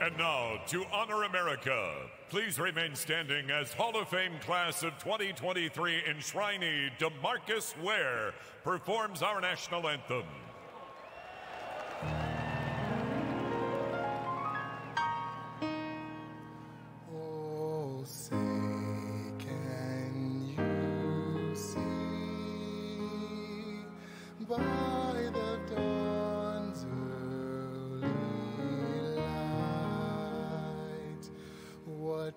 And now, to honor America, please remain standing as Hall of Fame class of 2023 enshrinee DeMarcus Ware performs our national anthem. Oh, say, can you see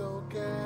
okay.